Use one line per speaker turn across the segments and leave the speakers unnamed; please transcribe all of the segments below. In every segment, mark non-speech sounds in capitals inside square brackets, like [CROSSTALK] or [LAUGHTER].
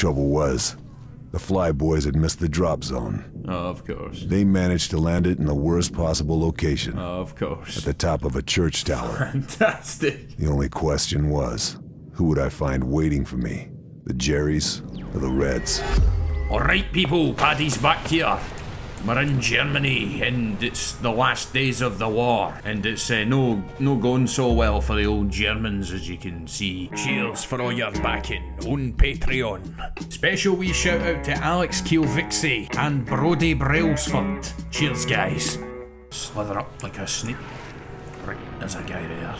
Trouble was, the Flyboys had missed the drop zone.
Oh, of course.
They managed to land it in the worst possible location, oh,
Of course.
at the top of a church tower.
Fantastic.
The only question was, who would I find waiting for me? The Jerrys or the Reds?
Alright, people, Paddy's back here. We're in Germany, and it's the last days of the war, and it's uh, no no going so well for the old Germans, as you can see. Cheers for all your backing on Patreon. Special wee shout out to Alex Kielvixie and Brody Brailsford. Cheers, guys. Slither up like a snake. Right, there's a guy there.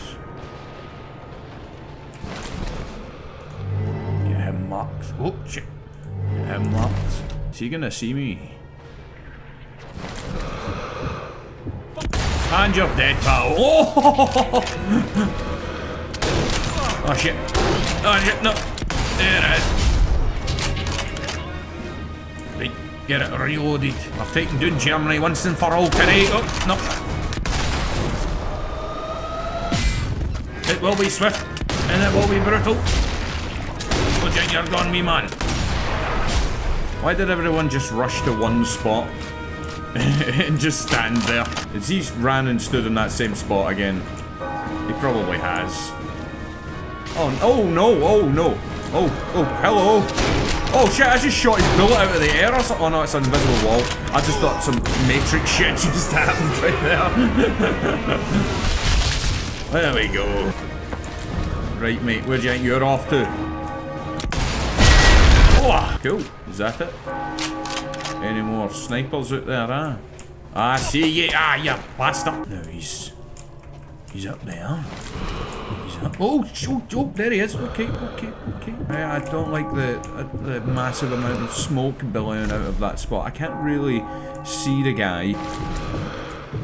Get him marked. Oh, shit. Get him marked. Is he gonna see me? And you're dead, pal. [LAUGHS] Oh! oh shit. Oh shit, no. There it is. Right, get it reloaded. I've taken down Germany once and for all today. Oh, no. It will be swift, and it will be brutal. Oh, you're gone, me man. Why did everyone just rush to one spot? And [LAUGHS] just stand there. Has he ran and stood in that same spot again? He probably has. Oh, oh no, oh no. Oh, oh, hello. Oh shit, I just shot his bullet out of the air or something. Oh no, it's an invisible wall. I just thought some Matrix [LAUGHS] shit just happened right there. [LAUGHS] there we go. Right, mate, where do you think you're off to? Oh, cool. Is that it? Any more snipers out there, huh? I see you. Ah, you bastard. No, he's... He's up there. He's up. Oh, oh, oh, there he is. Okay, okay, okay. I, I don't like the, uh, the massive amount of smoke billowing out of that spot. I can't really see the guy.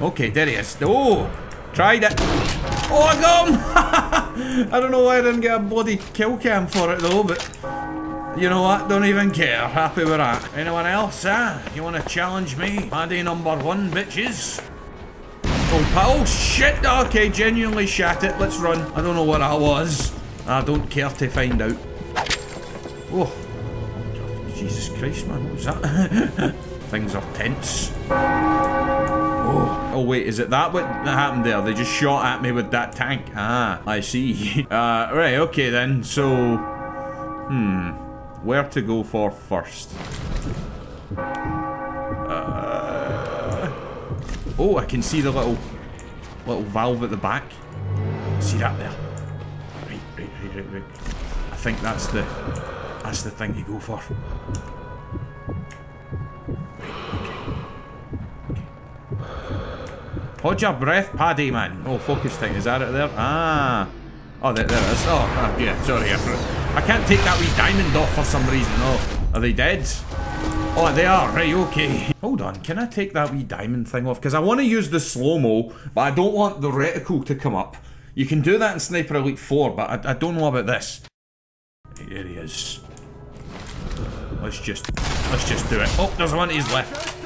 Okay, there he is. Oh, tried it. Oh, I got him! [LAUGHS] I don't know why I didn't get a bloody kill cam for it though, but you know what? Don't even care. Happy with that. Anyone else, huh? You want to challenge me? Paddy number one, bitches. Oh, oh, shit! Okay, genuinely shat it. Let's run. I don't know what that was. I don't care to find out. Oh. Jesus Christ, man. What was that? [LAUGHS] Things are tense. Oh. oh, wait, is it that what happened there? They just shot at me with that tank. Ah, I see. [LAUGHS] Uh, right, okay then. So, hmm where to go for first. Uh, oh, I can see the little little valve at the back. See that there? Right, right, right, right, right. I think that's the that's the thing to go for. Hold your breath, Paddy, man. Oh, focus thing. Is that it there? Ah. Oh, there, there it is. Oh, oh yeah, sorry. I can't take that wee diamond off for some reason. Oh, are they dead? Oh, they are. Right, okay. Hold on. Can I take that wee diamond thing off? Because I want to use the slow-mo, but I don't want the reticle to come up. You can do that in Sniper Elite 4, but I, I don't know about this. There he is. Let's just, let's just do it. Oh, there's one he's left.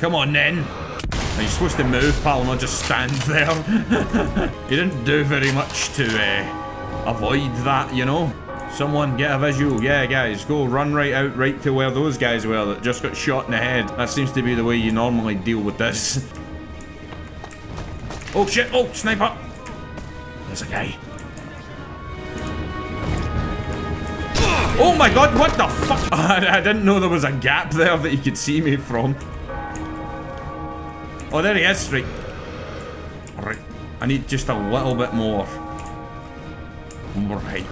Come on, then. Are you supposed to move, pal, not just stand [LAUGHS] there? [LAUGHS] he didn't do very much to uh, avoid that, you know? Someone get a visual. Yeah, guys, go run right out right to where those guys were that just got shot in the head. That seems to be the way you normally deal with this. [LAUGHS] oh, shit. Oh, sniper. There's a guy. Oh my god, what the fuck? [LAUGHS] I, didn't know there was a gap there that you could see me from. Oh, there he is, right. Right. I need just a little bit more. Right.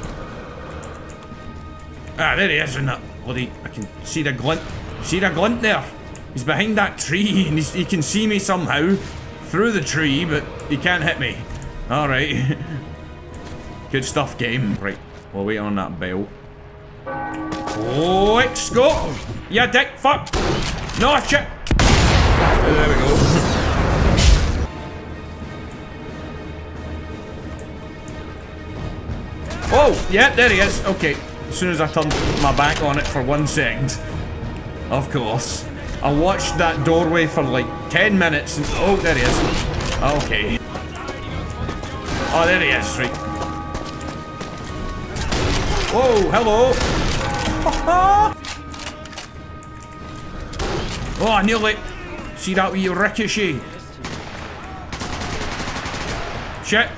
Ah, there he is in that bloody... I can see the glint. See the glint there? He's behind that tree and he can see me somehow through the tree, but he can't hit me. Alright. [LAUGHS] Good stuff, game. Right, we'll wait on that bell. Oh, let's go! Yeah, dick, fuck! No, shit! There we go. [LAUGHS] oh, yeah, there he is. Okay. As soon as I turned my back on it for one second. Of course. I watched that doorway for like 10 minutes and... Oh, there he is. Okay. Oh, there he is, right. Whoa, hello. [LAUGHS] Oh, I nearly... See that wee ricochet? Shit.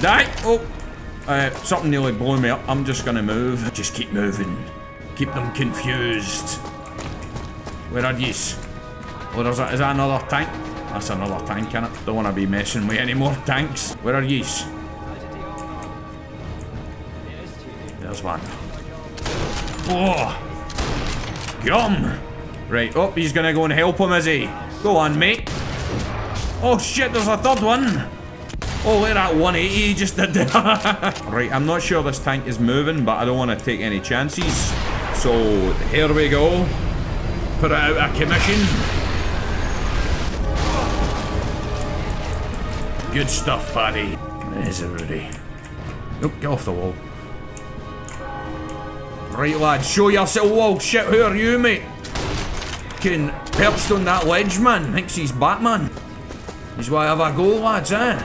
Die. Oh. Uh, something nearly blew me up. I'm just gonna move. Just keep moving. Keep them confused. Where are yous? Oh, there's a, is that another tank? That's another tank, innit? Don't want to be messing with any more tanks. Where are yous? There's one. Oh! Yum! Right, oh, he's gonna go and help him, is he? Go on, mate. Oh shit, there's a third one! Oh, look at that 180 he just did there. [LAUGHS] right, I'm not sure this tank is moving, but I don't want to take any chances. So, here we go. Put it out of commission. Good stuff, buddy. Misery. Nope, get off the wall. Right, lad, show yourself. Whoa, shit, who are you, mate? Can perched on that ledge, man. Thinks he's Batman. He's why I have a go, lads, eh?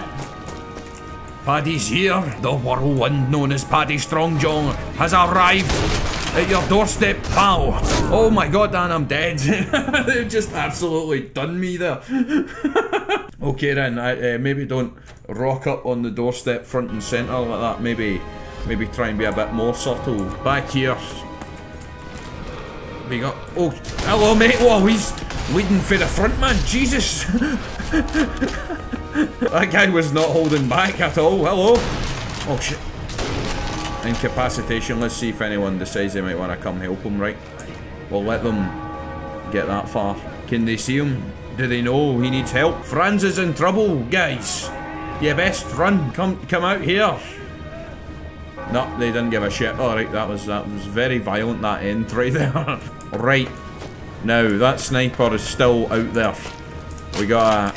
Paddy's here. The whirlwind known as Paddy Strongjaw has arrived at your doorstep, pal. Oh my god, Dan, I'm dead. [LAUGHS] They've just absolutely done me there. [LAUGHS] okay then, I, uh, maybe don't rock up on the doorstep front and centre like that. Maybe, maybe try and be a bit more subtle. Back here. We got, oh, hello mate, whoa, he's leading for the front man, Jesus. [LAUGHS] that guy was not holding back at all. Hello. Oh shit. Incapacitation. Let's see if anyone decides they might want to come help him, right? We'll let them get that far. Can they see him? Do they know he needs help? Franz is in trouble, guys. You best run. Come come out here. No, they didn't give a shit. Alright, that was that was very violent that end right there. [LAUGHS] right. Now that sniper is still out there. We gotta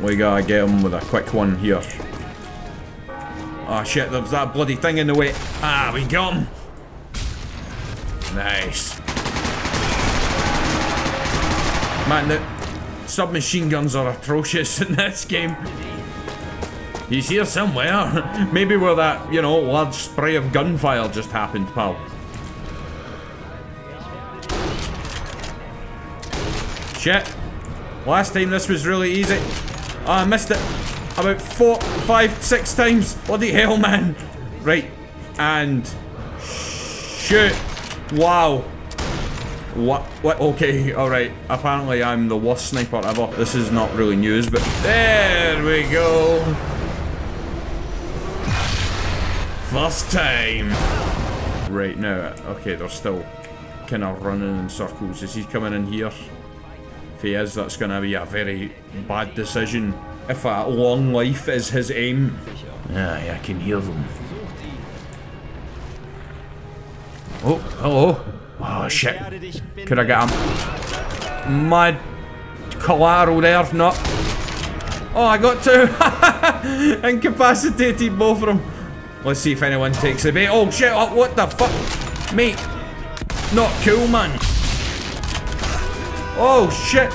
we gotta get him with a quick one here. Oh shit, there's that bloody thing in the way. Ah, we got him. Nice. Man, the submachine guns are atrocious [LAUGHS] in this game. He's here somewhere. [LAUGHS] Maybe where that, you know, large spray of gunfire just happened, pal. Shit. Last time this was really easy. Oh, I missed it. About four, five, six times. Bloody hell, man. Right. And... Shoot. Wow. What? What? Okay, alright. Apparently I'm the worst sniper ever. This is not really news, but... There we go. First time. Right, now, okay, they're still kind of running in circles. Is he coming in here? If he is, that's going to be a very bad decision. If a long life is his aim. Aye, I can hear them. Oh, hello. Oh, shit. Could I get him? Mad collateral there, no. Oh, I got two. [LAUGHS] Incapacitated both of them. Let's see if anyone takes the bait. Oh, shit. Oh, what the fuck? Mate. Not cool, man. Oh, shit.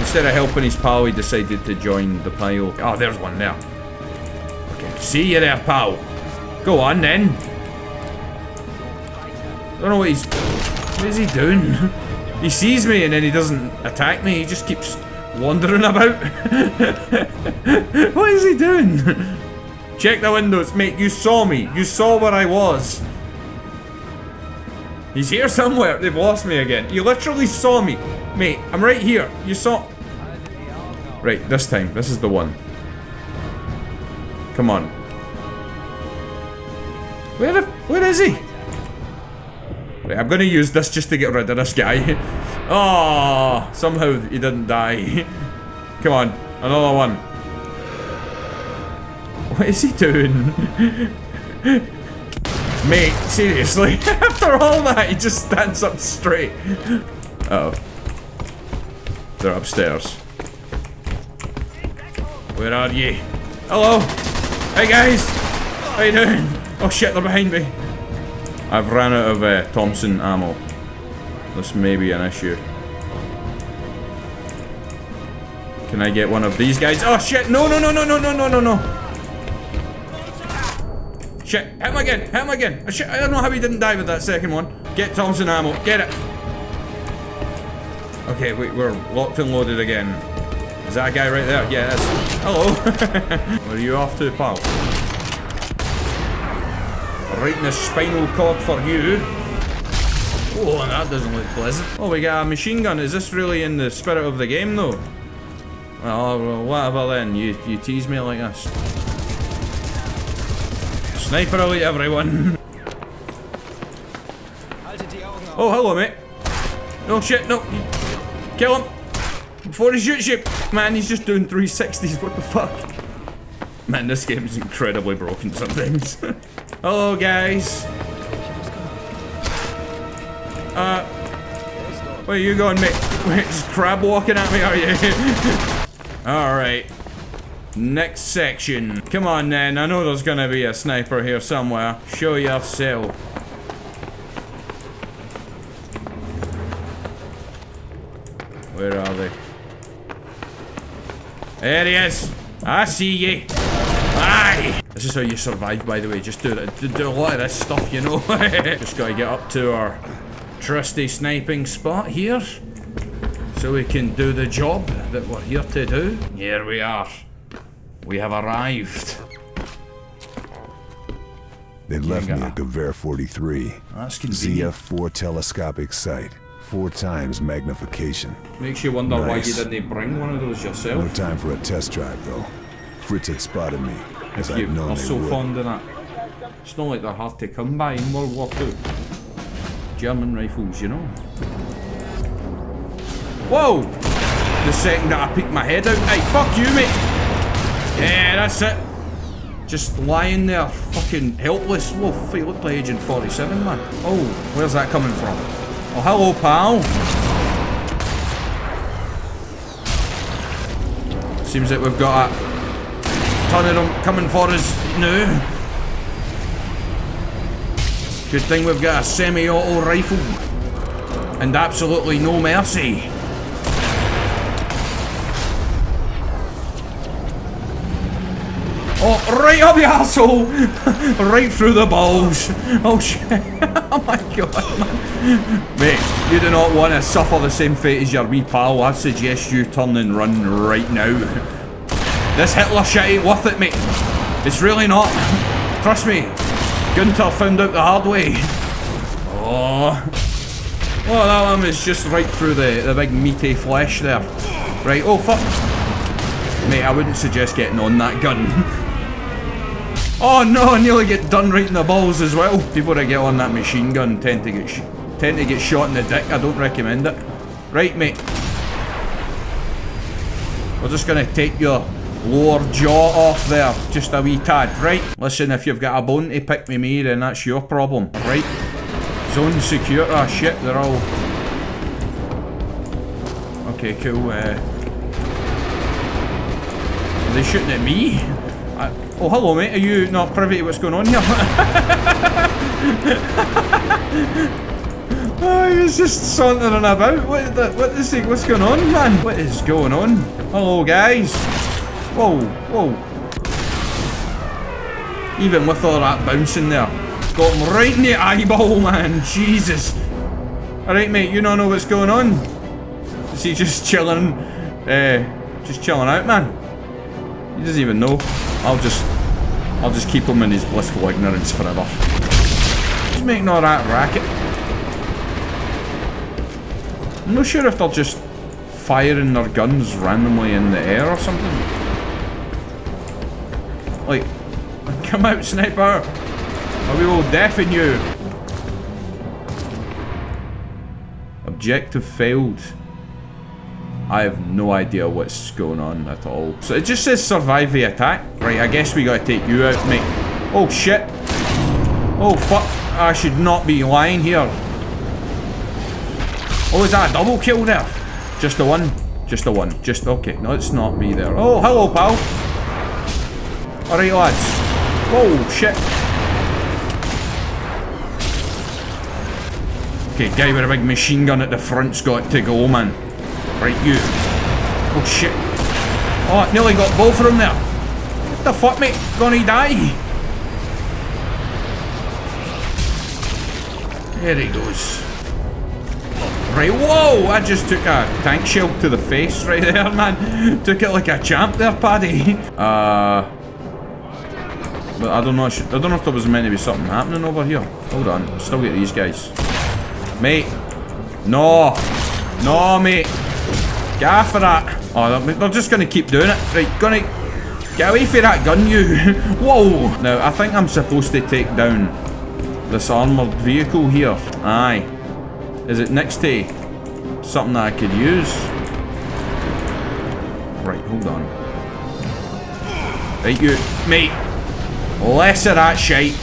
Instead of helping his pal, he decided to join the pile. Oh, there's one there. Okay, see you there, pal. Go on, then. I don't know what he's... What is he doing? [LAUGHS] he sees me and then he doesn't attack me. He just keeps wandering about. [LAUGHS] what is he doing? [LAUGHS] Check the windows. Mate, you saw me. You saw where I was. He's here somewhere. They've lost me again. You literally saw me. Mate, I'm right here. You saw... Right, this time. This is the one. Come on. Where the... Where is he? Right, I'm gonna use this just to get rid of this guy. [LAUGHS] oh, somehow he didn't die. [LAUGHS] Come on, another one. What is he doing? [LAUGHS] Mate, seriously? [LAUGHS] After all that, he just stands up straight. Uh oh. They're upstairs. Where are ye? Hello? Hey guys! How are you doing? Oh shit, they're behind me. I've ran out of uh, Thompson ammo. This may be an issue. Can I get one of these guys? Oh shit! No, no, no, no, no, no, no, no, no! Shit! Hit him again! Hit him again! Oh, shit! I don't know how he didn't die with that second one. Get Thompson ammo. Get it! Okay, we're locked and loaded again. Is that a guy right there? Yeah, Hello. [LAUGHS] Where are you off to, pal? Right in the spinal cord for you. Oh, that doesn't look pleasant. Oh, we got a machine gun. Is this really in the spirit of the game, though? Well, whatever then. You, you tease me like this. Sniper elite, everyone. oh, hello, mate. No shit, no. Kill him. Before he shoots you. Man, he's just doing 360s. What the fuck? Man, this game is incredibly broken sometimes. [LAUGHS] hello, guys. Uh, where you going, mate? Wait, [LAUGHS] crab walking at me, are you? [LAUGHS] Alright. Next section. Come on, then. I know there's gonna be a sniper here somewhere. Show yourself. Where are they? There he is. I see ye. Aye. This is how you survive, by the way. Just do, do, do a lot of this stuff, you know. [LAUGHS] Just gotta get up to our trusty sniping spot here. So we can do the job that we're here to do. Here we are. We have arrived.
They left me a Gewehr 43.
That's convenient.
ZF-4 telescopic sight. Four times magnification.
Makes you wonder nice. why you didn't bring one of those yourself.
No time for a test drive, though. Fritz had spotted me, as I'd known
are
they
so
would.
fond of that. It's not like they're hard to come by in World War II. German rifles, you know. Whoa! The second that I peek my head out, hey, fuck you, mate! Yeah, that's it. Just lying there, fucking helpless. Whoa, you look like Agent 47, man. Oh, where's that coming from? Oh, hello, pal. Seems like we've got a ton of them coming for us now. Good thing we've got a semi-auto rifle. And absolutely no mercy. Oh, right up the asshole! [LAUGHS] right through the balls! Oh shit! [LAUGHS] oh my god, man! Mate, you do not want to suffer the same fate as your wee pal. I suggest you turn and run right now. [LAUGHS] This Hitler shit ain't worth it, mate. It's really not. Trust me. Gunter found out the hard way. Oh. Well, that one was just right through the, the big meaty flesh there. Right, oh fuck. Mate, I wouldn't suggest getting on that gun. Oh no, I nearly get done right in the balls as well. People that get on that machine gun tend to get tend to get shot in the dick. I don't recommend it. Right, mate. We're just gonna take your lower jaw off there, just a wee tad, right? Listen, if you've got a bone to pick with me, then that's your problem, right? Zone secure, ah shit, they're all... Okay, cool, uh... Are they shooting at me? Oh, hello mate, are you not privy to what's going on here? [LAUGHS] oh, he was just sauntering about. What, the, what is he, what's going on, man? What is going on? Hello, guys. Whoa, whoa. Even with all that bouncing there. Got him right in the eyeball, man. Jesus. Alright, mate, you don't know what's going on? Is he just chilling? Uh, just chilling out, man? He doesn't even know. I'll just... I'll just keep him in his blissful ignorance forever. He's making all that racket. I'm not sure if they're just firing their guns randomly in the air or something. Like, [LAUGHS] come out, sniper! Or we will deafen you! Objective failed. I have no idea what's going on at all. So it just says survive the attack. Right, I guess we gotta take you out, mate. Oh, shit. Oh, fuck. I should not be lying here. Oh, is that a double kill there? Just the one? Just the one. Just, okay. No, it's not me there. Oh, hello, pal. Alright lads. Oh shit. Okay, guy with a big machine gun at the front's got to go, man. Right, you. Oh shit. Oh, nearly got both of them there. What the fuck, mate? Gonna die? There he goes. Right, whoa! I just took a tank shell to the face right [LAUGHS] there, man. Took it like a champ there, Paddy. Uh... But I don't know. I don't know if there was meant to be something happening over here. Hold on. Still get these guys. Mate. No. No, mate. Get for that. Oh, they're, they're just going to keep doing it. Right, gonna... Get away from that gun, you. [LAUGHS] Whoa. Now, I think I'm supposed to take down this armoured vehicle here. Aye. Is it next to something that I could use? Right, hold on. Right, you. Mate. Less of that shite.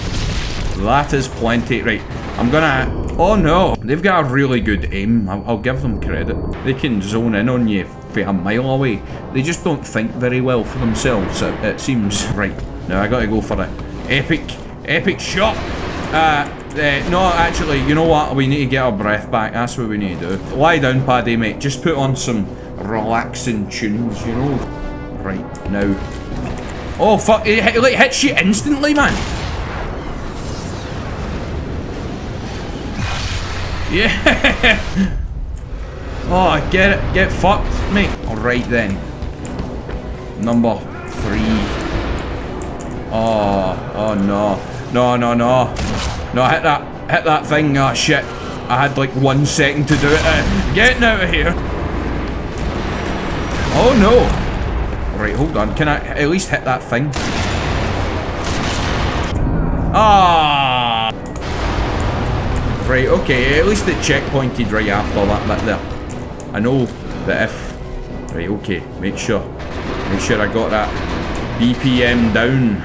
That is plenty. Right, I'm gonna... Oh no, they've got a really good aim. I'll, I'll, give them credit. They can zone in on you for a mile away. They just don't think very well for themselves, it, it seems. Right, now I gotta go for it. Epic, epic shot. Uh, uh, no, actually, you know what? We need to get our breath back. That's what we need to do. Lie down, Paddy, mate. Just put on some relaxing tunes, you know? Right, now. Oh, fuck. It, it hits you instantly, man. Yeah. [LAUGHS] oh, get it. Get fucked, mate. Alright then. Number three. Oh, oh no. No, no, no. No, hit that. Hit that thing. Oh, shit. I had like one second to do it. Uh, getting out of here. Oh no. Right, hold on. Can I at least hit that thing? Ah! Right, okay. At least it checkpointed right after that bit there. I know that if... Right, okay. Make sure. Make sure I got that BPM down.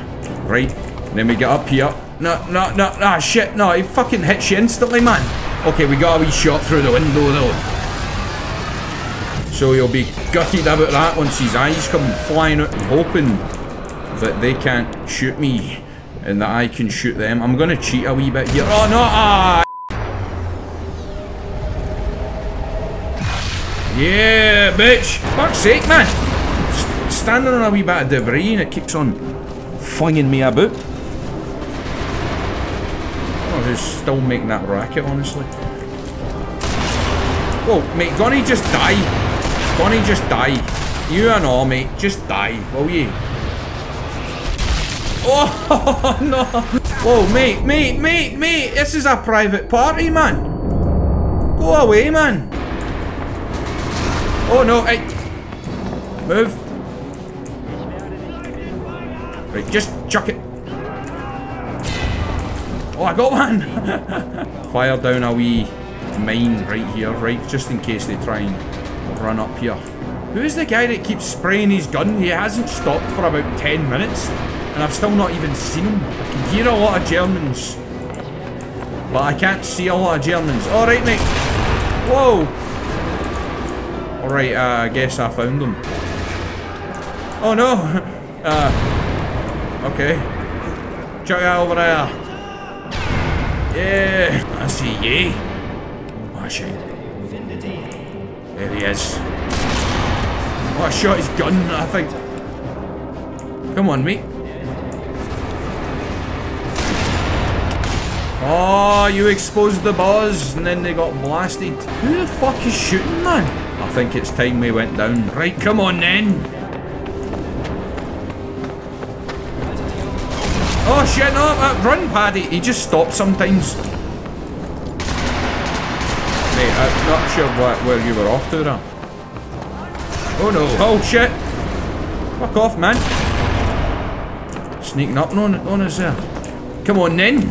Right. And then we get up here. No, no, no. no, shit. No, he fucking hits you instantly, man. Okay, we got a wee shot through the window, though. So he'll be gutted about that once his eyes come flying out, and hoping that they can't shoot me and that I can shoot them. I'm gonna cheat a wee bit here. Oh no! Ah! Yeah, bitch! Fuck's sake, man! standing on a wee bit of debris and it keeps on flinging me about. Oh, who's still making that racket, honestly? Whoa, mate, gonna just die? Bonnie, just die. You and all, mate. Just die, will you? [LAUGHS] Oh, no. Whoa, mate, mate, mate, mate. This is a private party, man. Go away, man. Oh, no. Hey. Move. Right, just chuck it. Oh, I got one. [LAUGHS] Fire down a wee mine right here, right? Just in case they try and run up here. Who's the guy that keeps spraying his gun? He hasn't stopped for about 10 minutes. And I've still not even seen him. I can hear a lot of Germans. But I can't see a lot of Germans. Alright, mate. Whoa. Alright, uh, I guess I found them. Oh, no. [LAUGHS] Uh, okay. Check out over there. Yeah. I see ye. Oh, shit. There he is. Oh, I shot his gun, I think. Come on, mate. Oh, you exposed the buzz, and then they got blasted. Who the fuck is shooting, man? I think it's time we went down. Right, come on then. Oh shit, no, uh, run, Paddy. He just stops sometimes. Mate, I'm not sure what, where you were off to there. Oh no. Oh shit. Fuck off, man. Sneaking up on, on us there. Come on then.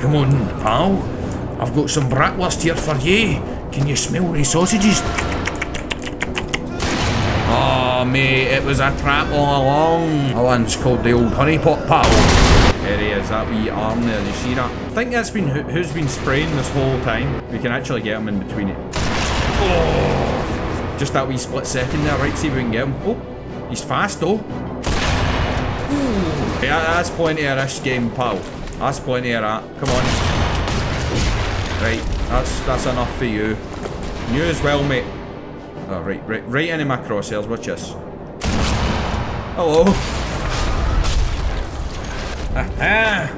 Come on, pal. I've got some bratwurst here for you. Can you smell these sausages? Oh, ah, mate, it was a trap all along. That one's called the old honeypot pal. There he is, that wee arm there, you see that? I think that's been who's been spraying this whole time. We can actually get him in between it. Oh! Just that wee split second there, right? See if we can get him. Oh, he's fast though. Ooh. Yeah, that's plenty of this game, pal. That's plenty of that. Come on. Right, that's that's enough for you. You as well, mate. Oh, right, right, right into my crosshairs, watch this. Hello. Aha!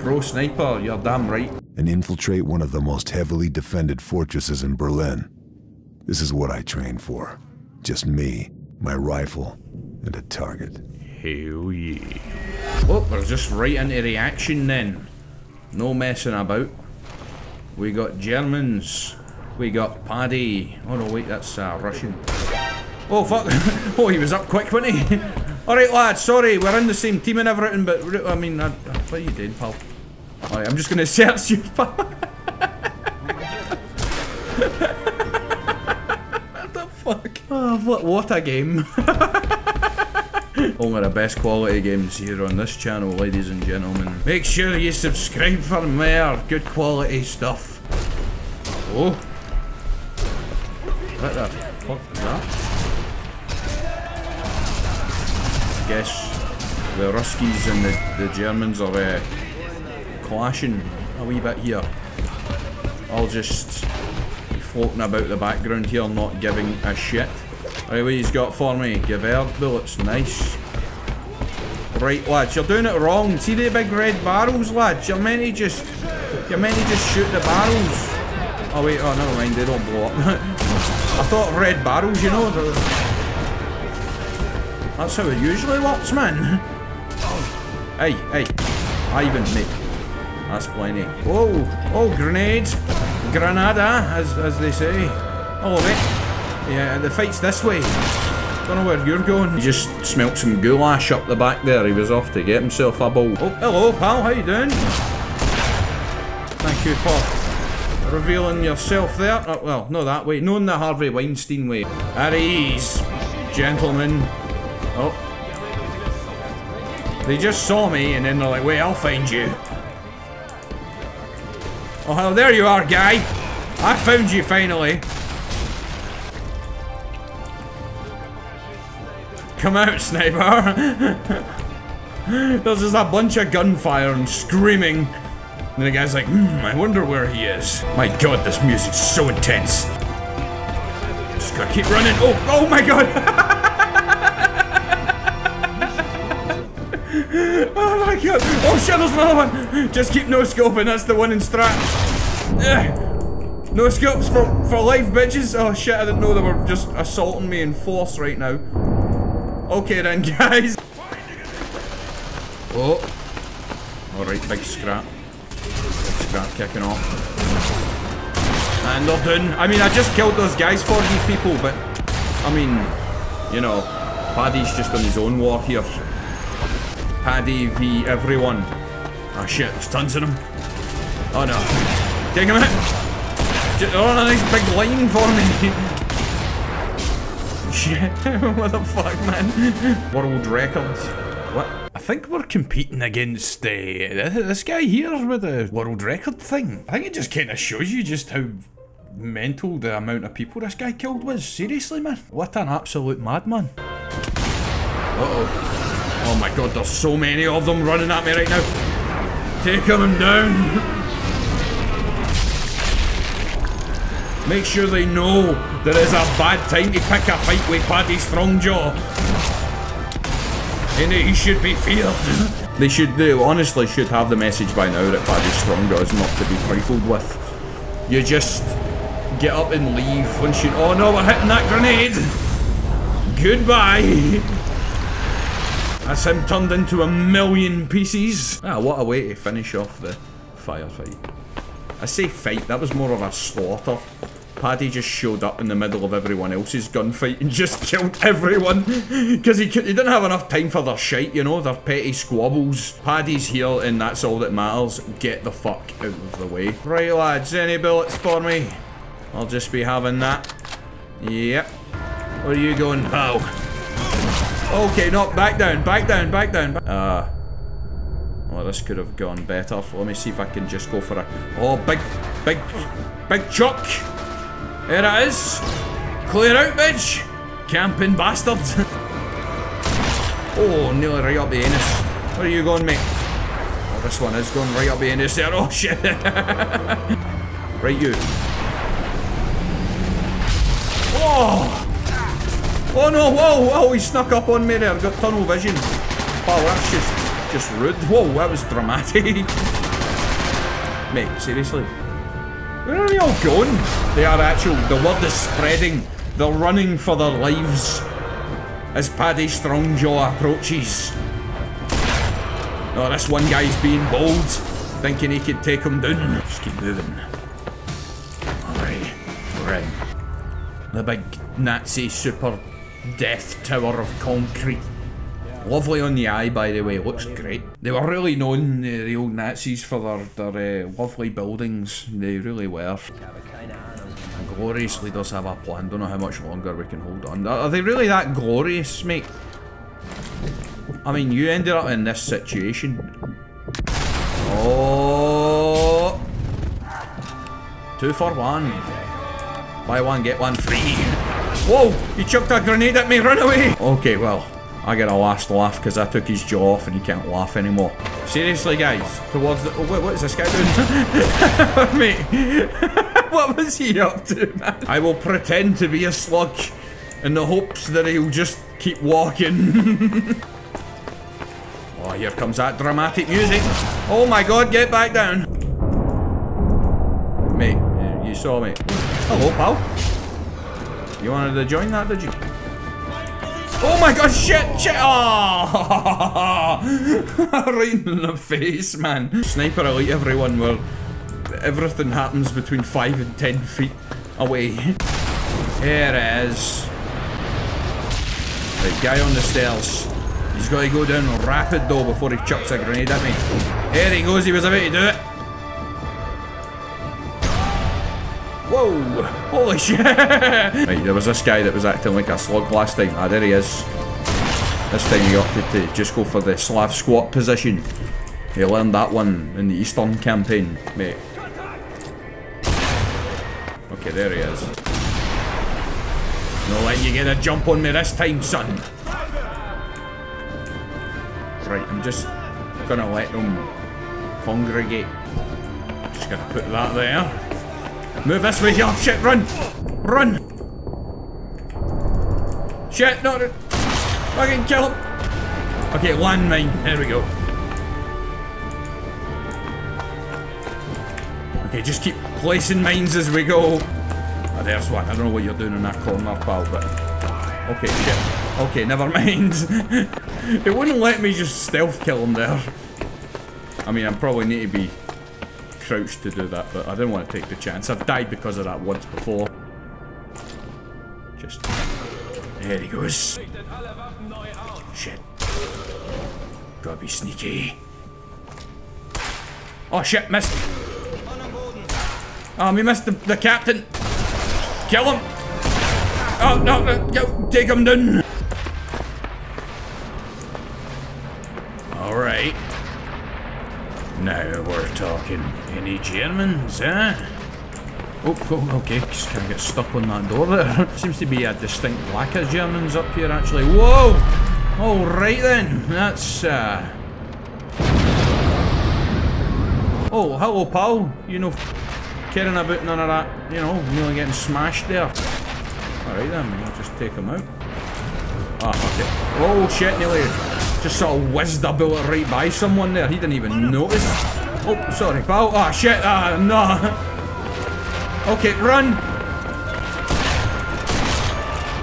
Pro sniper, you're damn right.
and infiltrate one of the most heavily defended fortresses in Berlin. This is what I trained for. Just me, my rifle, and a target.
Hell yeah. Oh, we're just right into the action then. No messing about. We got Germans. We got Paddy. Oh no, wait, that's uh, Russian. Oh fuck! [LAUGHS] oh, he was up quick, wasn't he? [LAUGHS] Alright lads, sorry, we're in the same team and everything, but I mean, I, what you doing, pal? Alright, I'm just gonna [LAUGHS] search you, what the fuck? Oh, what, what a game. Only the best quality games here on this channel, ladies and gentlemen. Make sure you subscribe for more good quality stuff. Oh. What the fuck is that? I guess the Ruskies and the, the Germans are uh, clashing a wee bit here. I'll just be floating about the background here, not giving a shit. Right, what he's got for me? Gewehr bullets, nice. Right, lads, you're doing it wrong. See the big red barrels, lads? You're meant to just... You're meant to just shoot the barrels. Oh, wait, oh, never mind, they don't blow up. [LAUGHS] I thought red barrels, you know. That's how it usually works, man. [LAUGHS] Hey, hey. Ivan, mate. That's plenty. Oh, oh, grenades. Granada, as, as they say. Oh, mate. Yeah, the fight's this way. Don't know where you're going. He just smelt some goulash up the back there. He was off to get himself a bowl. Oh, hello, pal. How you doing? Thank you for revealing yourself there. Oh, well, no that way. No in the Harvey Weinstein way. At ease, gentlemen. Oh. They just saw me and then they're like, wait, I'll find you. Oh, there you are, guy. I found you finally. Come out, sniper! [LAUGHS] There's just a bunch of gunfire and screaming. And the guy's like, hmm, I wonder where he is. My god, this music's so intense. Just gotta keep running. Oh, oh my god! [LAUGHS] oh my god! Oh shit, there's another one! Just keep no scoping, that's the one in strat. No scopes for, for life, bitches! Oh shit, I didn't know they were just assaulting me in force right now. Okay then, [LAUGHS] guys. Oh. Alright, big scrap. Big scrap kicking off. And they're done. I mean, I just killed those guys for these people, but... I mean, you know, Paddy's just on his own war here. Paddy v everyone. Ah oh, shit, there's tons of them. Oh no. Take him out! Oh, a nice big line for me. [LAUGHS] Shit, [LAUGHS] what the fuck, man? World records. What? I think we're competing against uh, this guy here with the world record thing. I think it just kind of shows you just how mental the amount of people this guy killed was. Seriously, man. What an absolute madman. Uh-oh. Oh my god, there's so many of them running at me right now. Take them down. [LAUGHS] Make sure they know there is a bad time to pick a fight with Paddy Strongjaw. And he should be feared. [LAUGHS] they should, they honestly should have the message by now that Paddy Strongjaw is not to be trifled with. You just get up and leave once you- Oh no, we're hitting that grenade! Goodbye! That's him turned into a million pieces. Ah, what a way to finish off the firefight. I say fight, that was more of a slaughter. Paddy just showed up in the middle of everyone else's gunfight and just [LAUGHS] killed everyone because he, he didn't have enough time for their shite, you know, their petty squabbles. Paddy's here and that's all that matters. Get the fuck out of the way. Right, lads, any bullets for me? I'll just be having that. Yep. Where are you going, pal? Okay, no, back down, back down, back down. Ah. Uh, well, this could have gone better. Let me see if I can just go for a... Oh, big, big, big chuck. There it is. Clear out, bitch. Camping bastard. [LAUGHS] oh, nearly right up the anus. Where are you going, mate? Oh, this one is going right up the anus there. [LAUGHS] Oh, shit. [LAUGHS] right, you. Oh! Oh no, whoa, whoa, he snuck up on me there. Got tunnel vision. Wow, that's just, just rude. Whoa, that was dramatic. Mate, seriously. Where are they all going? They are actual, the word is spreading. They're running for their lives. As Paddy Strongjaw approaches. Oh, this one guy's being bold. Thinking he could take him down. Just keep moving. Alright, we're in. The big Nazi super death tower of concrete. Lovely on the eye, by the way. Looks great. They were really known, uh, the old Nazis, for their, their uh, lovely buildings. They really were. Gloriously does have a plan. Don't know how much longer we can hold on. Are they really that glorious, mate? I mean, you ended up in this situation. Oh! Two for one. Buy one, get one free. Whoa! He chucked a grenade at me, run away! Okay, well, I get a last laugh because I took his jaw off and he can't laugh anymore. Seriously, guys, towards the... Oh, wait, what is this guy doing? [LAUGHS] Mate, what was he up to, man? I will pretend to be a slug in the hopes that he'll just keep walking. [LAUGHS] oh, here comes that dramatic music. Oh my god, get back down. Mate, uh, you saw me. Hello, pal. You wanted to join that, did you? Oh my god, shit, shit! Oh! [LAUGHS] right in the face, man. Sniper Elite, everyone, where everything happens between 5 and 10 feet away. Here it is. Right, guy on the stairs. He's got to go down rapid though before he chucks a grenade at me. Here he goes, he was about to do it. Whoa! Holy [LAUGHS] shit! right, there was this guy that was acting like a slug last time. Ah, there he is. This time he opted to just go for the Slav squat position. He learned that one in the Eastern campaign, mate. Okay, there he is. No letting you get a jump on me this time, son. Right, I'm just gonna let them congregate. Just gonna put that there. Move this way, here. Shit, run! Run! Shit, not... Fucking kill him! Okay, landmine. There we go. Okay, just keep placing mines as we go. There's one. I don't know what you're doing in that corner, pal, but... Okay, shit. Okay, never mind. [LAUGHS] it wouldn't let me just stealth kill him there. I mean, I probably need to be crouched to do that, but I didn't want to take the chance. I've died because of that once before. Just... There he goes. Shit. Gotta be sneaky. Oh shit, missed. Oh, we missed the, the captain. Kill him. Oh, no, no, go, take him down. Alright. Now we're talking. Any Germans, eh? Oh, oh, okay, just kind of get stuck on that door there. [LAUGHS] Seems to be a distinct lack of Germans up here, actually. Whoa! Alright then, that's, uh... Oh, hello, pal. You know, caring about none of that, you know, nearly getting smashed there. Alright then, I'll just take him out. Ah, okay. Oh, shit, nearly just sort of whizzed a bullet right by someone there. He didn't even notice. Oh, sorry, pal. Ah, oh, shit. Ah, no. [LAUGHS] Okay, run.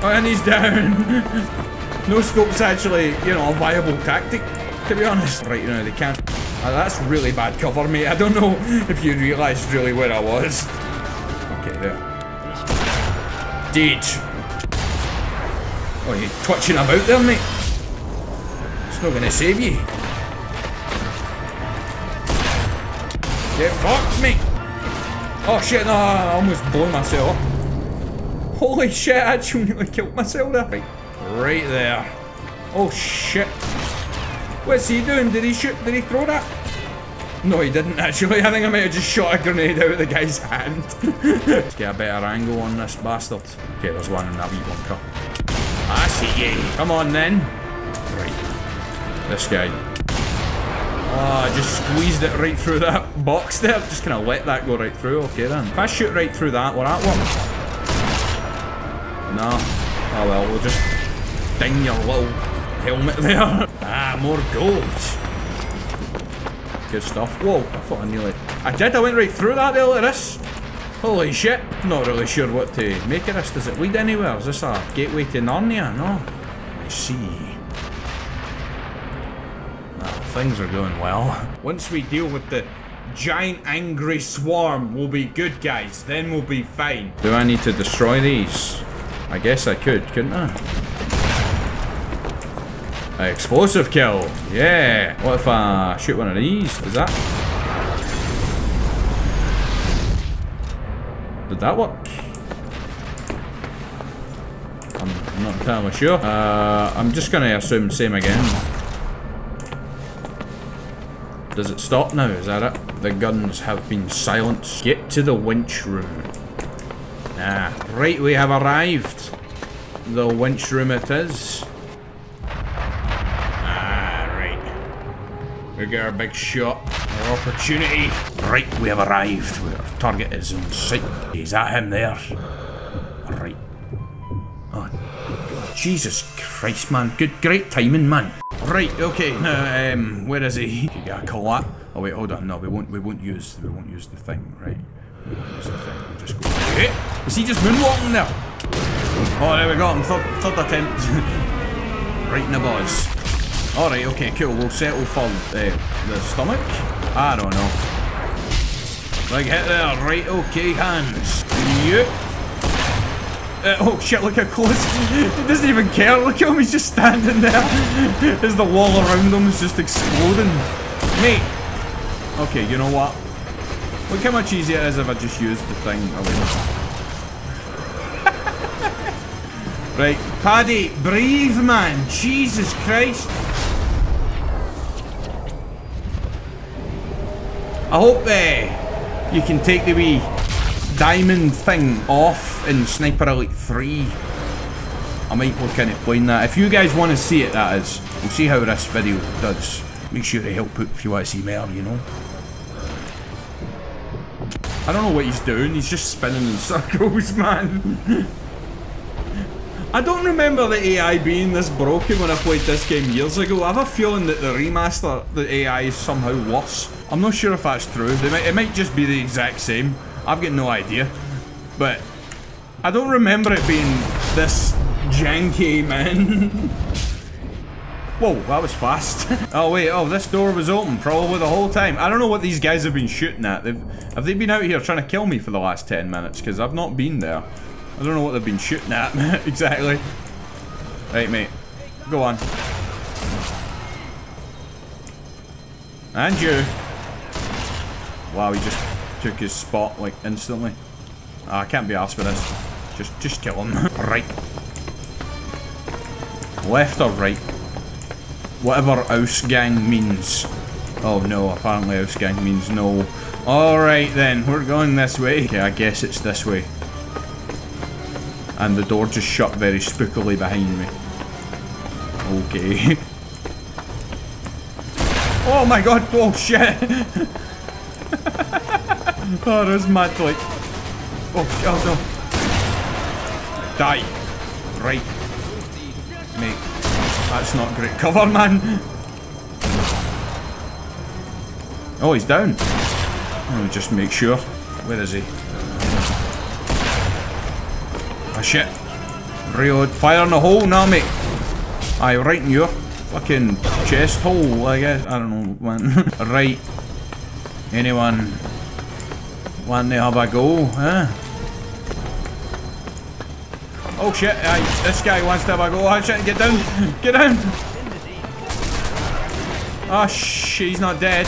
Oh, and he's down. [LAUGHS] no scope's actually, you know, a viable tactic, to be honest. Right, you know, they can't... Oh, that's really bad cover, mate. I don't know if you realised really where I was. Okay, there. Dead. Oh, you twitching about there, mate? It's not gonna save you. Get fucked, mate. Oh shit, no, I almost blew myself. up. Holy shit, I actually nearly [LAUGHS] killed myself there. Right there. Oh shit. What's he doing? Did he shoot? Did he throw that? No, he didn't actually. [LAUGHS] I think I might have just shot a grenade out of the guy's hand. Let's [LAUGHS] get a better angle on this bastard. Okay, there's one in that wee bunker. I see you. Come on then. Right. This guy. Oh, I just squeezed it right through that box there. Just of let that go right through. Okay then. If I shoot right through that, will that work? No. Oh ah, well, we'll just ding your little helmet [LAUGHS] there. Ah, more gold. Good stuff. Whoa, I thought I nearly I did, I went right through that there, look at this. Holy shit. Not really sure what to make of this. Does it lead anywhere? Is this a gateway to Narnia? No. I see. Well, things are going well. Once we deal with the giant angry swarm, we'll be good, guys. Then we'll be fine. Do I need to destroy these? I guess I could, couldn't I? Explosive kill. Yeah. What if I shoot one of these? Does that... Did that work? I'm not entirely sure. Uh, I'm just going to assume same again. Does it stop now? Is that it? The guns have been silenced. Get to the winch room. Ah, right, we have arrived. The winch room it is. Ah, right. We get our big shot, our opportunity. Right, we have arrived. Our target is in sight. Is that him there? Right. Oh, Jesus Christ, man. Good, great timing, man. Right, okay, now, um, where is he? You got a collapse. Oh wait, hold on, no, we won't, we won't use, we won't use the thing, right? We won't use the thing, we'll just go, hey, is he just moonwalking there? Oh, there we go, third, third attempt. [LAUGHS] right in the buzz. Alright, okay, cool, we'll settle for uh, the stomach? I don't know. Like, hit there, right, okay, hands. Yep. Uh, oh shit, look how close. [LAUGHS] he doesn't even care. Look at him, he's just standing there. [LAUGHS] As the wall around him is just exploding. Mate. Okay, you know what? Look how much easier it is if I just use the thing [LAUGHS] right, Paddy, breathe, man. Jesus Christ. I hope uh, you can take the wee diamond thing off in Sniper Elite 3. I might look into playing that. If you guys want to see it, that is. We'll see how this video does. Make sure to help out if you want to see more, you know. I don't know what he's doing. He's just spinning in [LAUGHS] circles, man. [LAUGHS] I don't remember the AI being this broken when I played this game years ago. I have a feeling that the remaster, the AI is somehow worse. I'm not sure if that's true. Might, it might just be the exact same. I've got no idea. But I don't remember it being this janky, [LAUGHS] man. Whoa, that was fast. [LAUGHS] oh wait, oh this door was open probably the whole time. I don't know what these guys have been shooting at. They've, have they been out here trying to kill me for the last 10 minutes? Because I've not been there. I don't know what they've been shooting at [LAUGHS] exactly. Right, mate. Go on. And you. Wow, he just took his spot, like, instantly. Oh, I can't be asked for this. Just, just kill him. [LAUGHS] right. Left or right? Whatever Ausgang means. Oh no, apparently Ausgang means no. Alright then, we're going this way. Okay, I guess it's this way. And the door just shut very spookily behind me. Okay. [LAUGHS] oh my god, oh shit! [LAUGHS] Oh, there's mad like. Oh, oh no. Die. Right. Mate. That's not great cover, man. Oh, he's down. Let me just make sure. Where is he? Shit. Reload. Fire in the hole now, mate. Aye, right in your fucking chest hole, I guess. I don't know, man. [LAUGHS] right. Anyone Want to have a go, huh? Oh shit, aye, this guy wants to have a go. Oh shit, get down! [LAUGHS] Get down! Oh shit, he's not dead.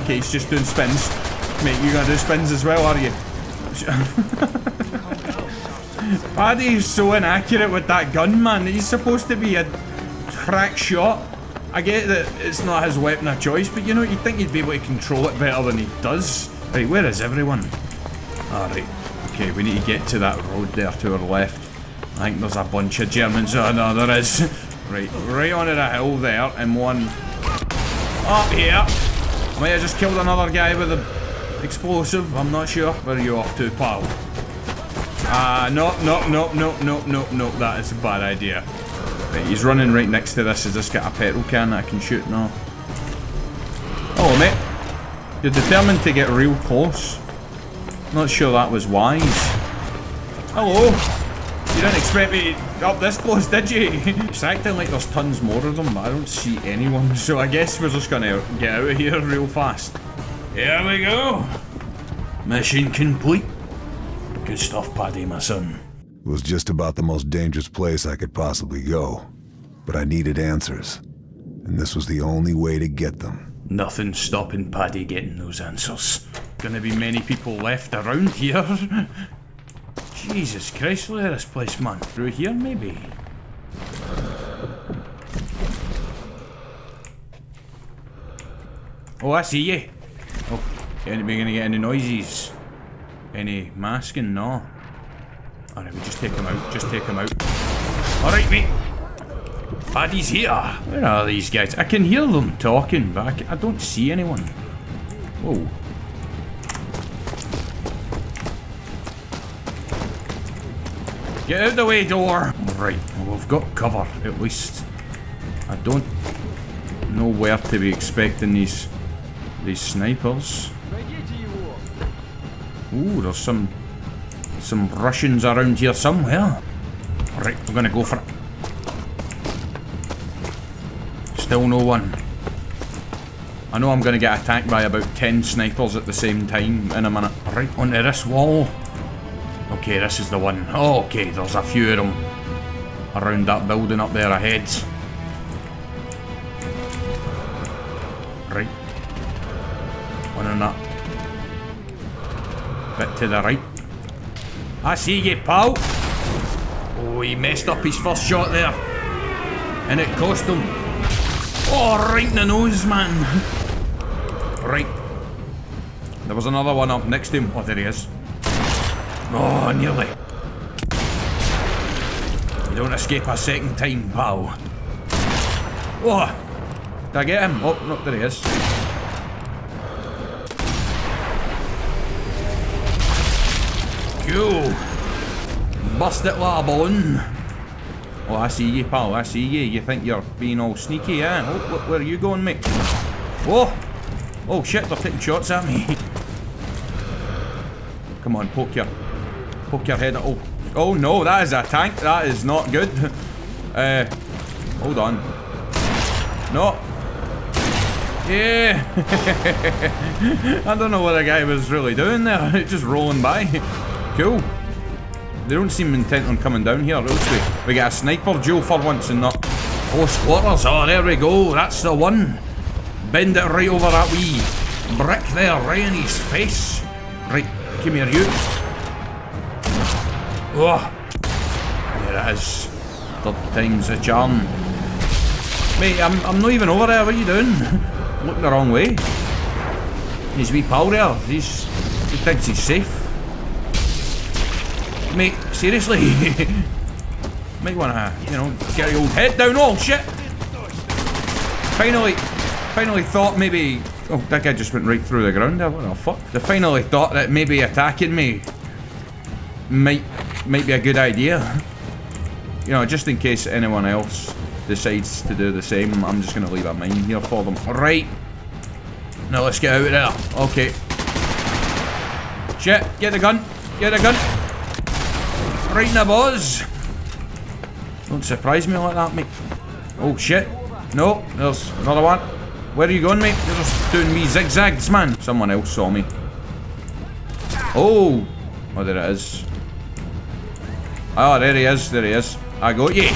Okay, he's just doing spins. Mate, You're gonna do spins as well, are you? [LAUGHS] Paddy's so inaccurate with that gun, man. He's supposed to be a crack shot. I get that it's not his weapon of choice, but you know, you'd think he'd be able to control it better than he does. Right, where is everyone? Ah, Alright. Okay, we need to get to that road there to our left. I think there's a bunch of Germans. Oh no, there is. [LAUGHS] Right, right onto the hill there, and one up here. Might have just killed another guy with an explosive. I'm not sure. Where are you off to, pal? Ah, uh, no, no, no, no, no, no, no. That is a bad idea. Right, he's running right next to this. Has this got a petrol can that I can shoot now? Oh, mate. You're determined to get real close. Not sure that was wise. Hello? You didn't expect me up this close, did you? [LAUGHS] it's acting like there's tons more of them, I don't see anyone. [LAUGHS] So I guess we're just gonna get out of here real fast. Here we go. Mission complete. Good stuff, Paddy, my son.
It was just about the most dangerous place I could possibly go. But I needed answers. And this was the only way to get them.
Nothing stopping Paddy getting those answers. Gonna be many people left around here. [LAUGHS] Jesus Christ, look at this place, man. Through here, maybe? Oh, I see you. Oh, anybody gonna get any noises? Any masking? No. Alright, we just take him out. Just take him out. Alright, mate. Paddy's here. Where are these guys? I can hear them talking, but I, can, I don't see anyone. Whoa. Get out the way, door! Right, well, we've got cover, at least. I don't know where to be expecting these these snipers. Ooh, there's some some Russians around here somewhere. Right, we're gonna go for it. Still no one. I know I'm gonna get attacked by about 10 snipers at the same time in a minute. Right, onto this wall. Okay, this is the one. Oh, okay, there's a few of them around that building up there ahead. Right. One on that. Bit to the right. I see you, pal. Oh, he messed up his first shot there. And it cost him. Oh, right in the nose, man. Right. There was another one up next to him. Oh, there he is. Oh, nearly. You don't escape a second time, pal. Oh! Did I get him? Oh, no, there he is. Cool. Bust it balloon. Oh, I see you, pal. I see you. You think you're being all sneaky, yeah? Oh, wh where are you going, mate? Whoa! Oh, shit, they're taking shots at me. [LAUGHS] Come on, poke your... Poke your head. Oh, oh no, that is a tank. That is not good. [LAUGHS] Uh, hold on. No. Yeah. [LAUGHS] I don't know what the guy was really doing there. Just rolling by. Cool. They don't seem intent on coming down here, we, we get a sniper duel for once and not close quarters. Oh, there we go. That's the one. Bend it right over that wee brick there, right in his face. Right, come here, you. Oh, there it is. Third time's a charm. Mate, I'm, I'm not even over there. What are you doing? [LAUGHS] Looking the wrong way. His wee pal there. He's, he thinks he's safe. Mate, seriously? [LAUGHS] Might wanna, you know, get your old head down. Oh, shit! Finally, finally thought maybe... Oh, that guy just went right through the ground. What the fuck? They finally thought that maybe attacking me might, might be a good idea. You know, just in case anyone else decides to do the same, I'm just gonna leave a mine here for them. Right. Now let's get out of there. Okay. Shit, get the gun. Get the gun. Right in the buzz. Don't surprise me like that, mate. Oh, shit. No, there's another one. Where are you going, mate? You're just doing me zigzags, man. Someone else saw me. Oh. Oh, there it is. Oh, there he is. There he is. I got you.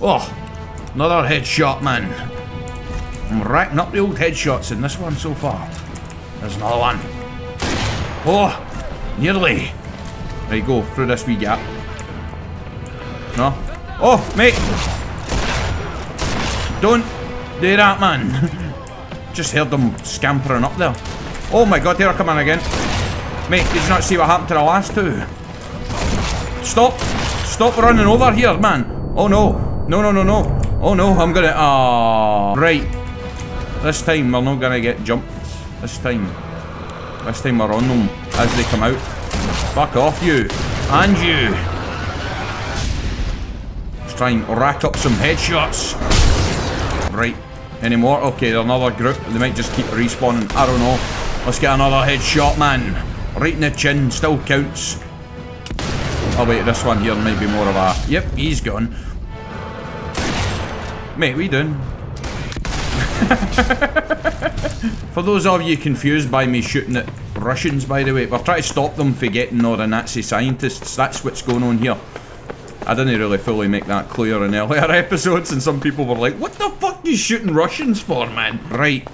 Oh, another headshot, man. I'm racking up the old headshots in this one so far. There's another one. Oh, nearly. Right, go through this wee gap. No. Oh, mate. Don't do that, man. [LAUGHS] Just heard them scampering up there. Oh my god, they're coming again. Mate, did you not see what happened to the last two? Stop! Stop running over here, man! Oh no! No, no, no, no! Oh no, I'm gonna... Ah, Right. This time, we're not gonna get jumped. This time. This time we're on them as they come out. Fuck off, you! And you! Let's try and rack up some headshots. Right. Any more? Okay, another group. They might just keep respawning. I don't know. Let's get another headshot, man. Right in the chin. Still counts. Oh, wait. This one here might be more of a... Yep, he's gone. Mate, we doing? [LAUGHS] For those of you confused by me shooting at Russians, by the way, we're trying to stop them from getting all the Nazi scientists. That's what's going on here. I didn't really fully make that clear in earlier [LAUGHS] episodes, and some people were like, What the fuck are you shooting Russians for, man? Right.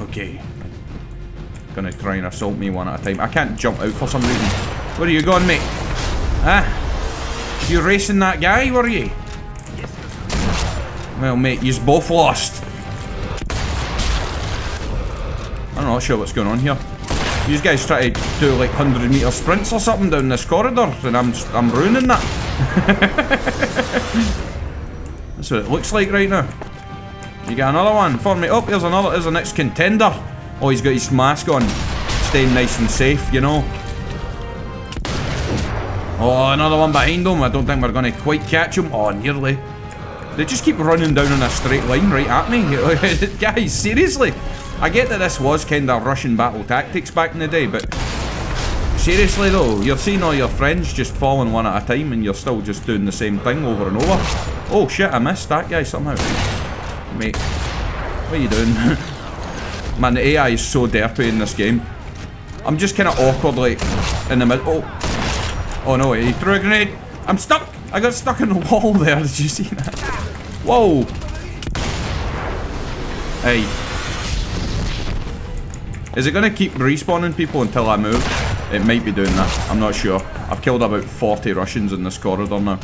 Okay. Gonna try and assault me one at a time. I can't jump out for some reason. Where are you going, mate? Huh? You racing that guy, were you? Well, mate, you's both lost. I'm not sure what's going on here. These guys try to do like 100 meter sprints or something down this corridor, and I'm I'm ruining that. [LAUGHS] That's what it looks like right now. You got another one for me. Oh, there's another. There's the next contender. Oh, he's got his mask on, staying nice and safe, you know. Oh, another one behind him. I don't think we're going to quite catch him. Oh, nearly. They just keep running down in a straight line right at me. [LAUGHS] Guys, seriously. I get that this was kind of Russian battle tactics back in the day, but... Seriously though, you're seeing all your friends just falling one at a time and you're still just doing the same thing over and over. Oh shit, I missed that guy somehow. Mate, what are you doing? [LAUGHS] Man, the AI is so derpy in this game. I'm just kind of awkwardly in the middle. Oh. Oh no, he threw a grenade. I'm stuck. I got stuck in the wall [LAUGHS] there. Did you see that? Whoa. Hey. Is it going to keep respawning people until I move? It might be doing that. I'm not sure. I've killed about 40 Russians in this corridor now.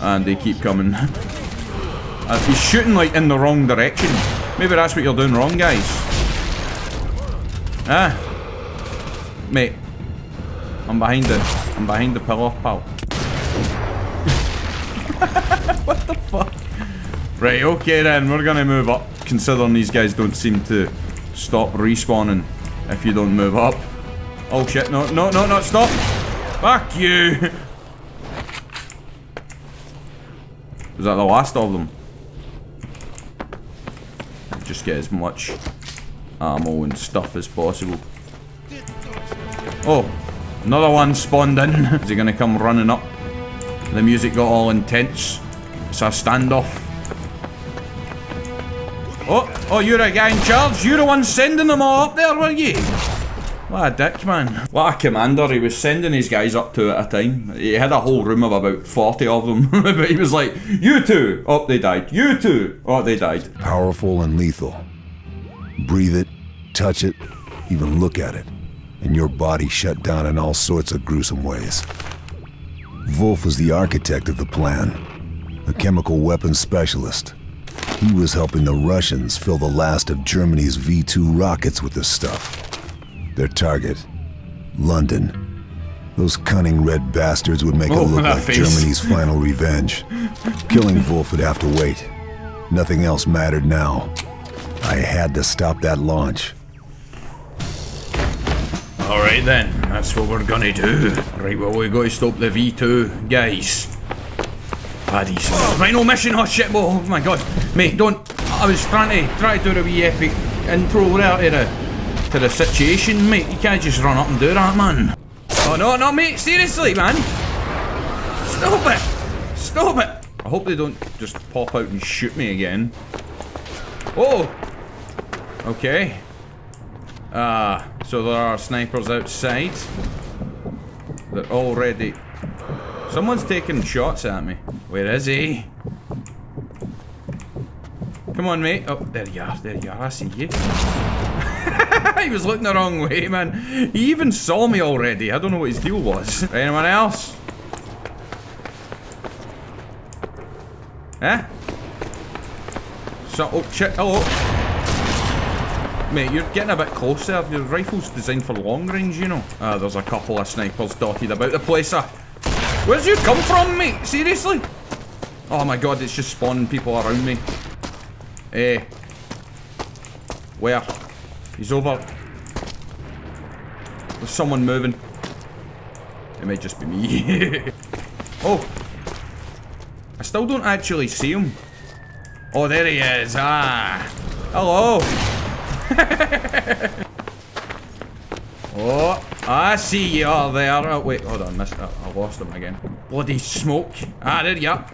And they keep coming. [LAUGHS] uh, he's shooting like in the wrong direction. Maybe that's what you're doing wrong, guys. Ah. Mate. I'm behind it. I'm behind the pillar, pal. [LAUGHS] what the fuck? Right, okay then, we're gonna move up. Considering these guys don't seem to stop respawning if you don't move up. Oh shit, no, no, no, no, stop! Fuck you! Was that the last of them? Just get as much ammo and stuff as possible. Oh, another one spawned in. [LAUGHS] Is he gonna come running up? The music got all intense. It's a standoff. Oh, oh, you're a guy in charge. You're the one sending them all up there, were you? What a dick, man. What a commander. He was sending his guys up to at a time. He had a whole room of about 40 of them. [LAUGHS] but he was like, you two. Oh, they died. You two. Oh, they died.
Powerful and lethal. Breathe it, touch it, even look at it. And your body shut down in all sorts of gruesome ways. Wolf was the architect of the plan, a chemical weapons specialist. He was helping the Russians fill the last of Germany's V-2 rockets with this stuff. Their target, London. Those cunning red bastards would make
Oh,
it look like
face.
Germany's final [LAUGHS] revenge. Killing Wolf would have to wait. Nothing else mattered now. I had to stop that launch.
Alright then, that's what we're gonna do. Right, well, we got to stop the V2, guys. Paddy's. Final mission, oh shit, oh my god. Mate, don't. I was trying to try to do a wee epic intro there to the, to the situation, mate. You can't just run up and do that, man. Oh no, no, mate, seriously, man. Stop it. Stop it. I hope they don't just pop out and shoot me again. Oh! Okay. Ah, so there are snipers outside. They're already... Someone's taking shots at me. Where is he? Come on, mate. Oh, there you are. There you are. I see you. [LAUGHS] he was looking the wrong way, man. He even saw me already. I don't know what his deal was. Anyone else? Huh? So, oh shit, hello. Mate, you're getting a bit closer. Your rifle's designed for long range, you know. Ah, there's a couple of snipers dotted about the place. ah. Where's you come from, mate? Seriously? Oh my god, it's just spawning people around me. Eh. Where? He's over. There's someone moving. It might just be me. [LAUGHS] oh. I still don't actually see him. Oh, there he is. Ah. Hello. [LAUGHS] oh, I see you all there. Oh, wait, hold on. Missed, oh, I lost him again. Bloody smoke. Ah, there you are.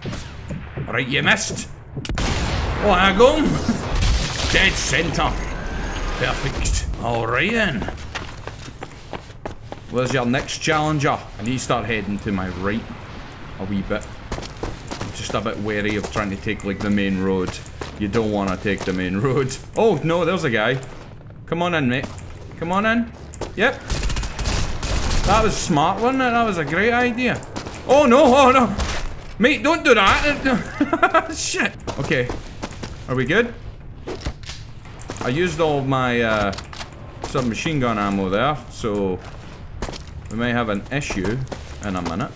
Right, you missed. Oh, I go. Dead center. Perfect. Alright then. Where's your next challenger? I need to start heading to my right a wee bit. I'm just a bit wary of trying to take like the main road. You don't want to take the main road. Oh, no, there's a guy. Come on in, mate. Come on in. Yep. That was smart, wasn't it? That was a great idea. Oh, no. Oh, no. Mate, don't do that. [LAUGHS] Shit. Okay. Are we good? I used all my uh, submachine gun ammo there, so we may have an issue in a minute.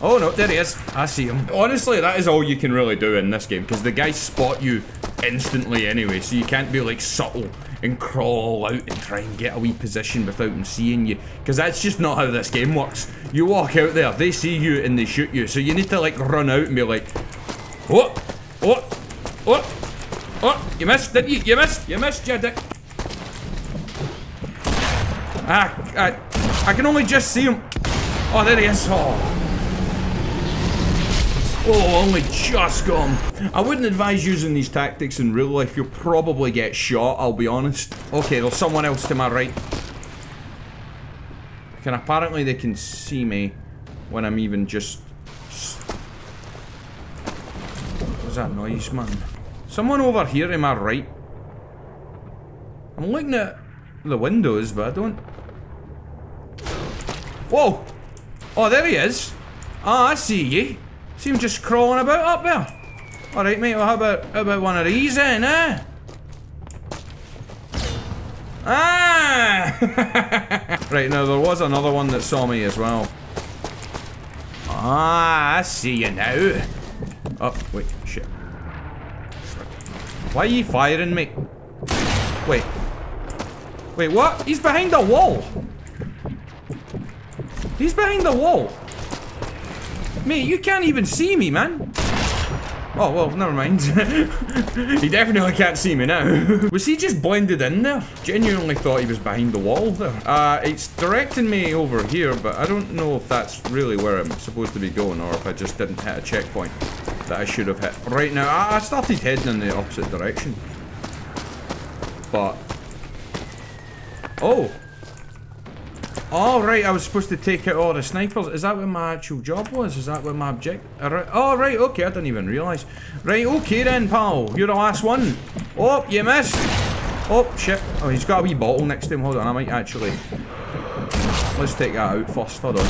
Oh no, there he is. I see him. Honestly, that is all you can really do in this game, because the guys spot you instantly anyway, so you can't be like subtle and crawl out and try and get a wee position without them seeing you. Because that's just not how this game works. You walk out there, they see you and they shoot you. So you need to like run out and be like, what? What? What? Oh, you missed, didn't you? You missed, you missed, you dick. Ah, I, I can only just see him. Oh, there he is. Oh. Oh, only just gone. I wouldn't advise using these tactics in real life. You'll probably get shot, I'll be honest. Okay, there's someone else to my right. And apparently they can see me when I'm even just... What's that noise, man? Someone over here to my right. I'm looking at the windows, but I don't... Whoa! Oh, there he is. Ah, I see you. See him just crawling about up there. Alright, mate, well, how about, how about one of these then, eh? Ah! [LAUGHS] right, now there was another one that saw me as well. Ah, I see you now. Oh, wait, shit. Why are you firing me? Wait. Wait, what? He's behind the wall. He's behind the wall. Mate, you can't even see me, man. Oh, well, never mind. [LAUGHS] he definitely can't see me now. [LAUGHS] was he just blended in there? Genuinely thought he was behind the wall there. Uh, it's directing me over here, but I don't know if that's really where I'm supposed to be going, or if I just didn't hit a checkpoint that I should have hit. Right now, I started heading in the opposite direction. But... Oh! Oh, right, I was supposed to take out all the snipers. Is that what my actual job was? Is that what my object... Oh, right, okay, I didn't even realise. Right, okay then, pal. You're the last one. Oh, you missed. Oh, shit. Oh, he's got a wee bottle next to him. Hold on, I might actually... Let's take that out first. Hold on.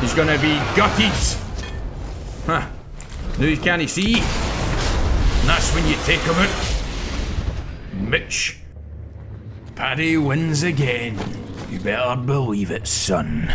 He's gonna be gutted. Huh. Now you can't see. And that's when you take him out. Mitch. Paddy wins again. You better believe it, son.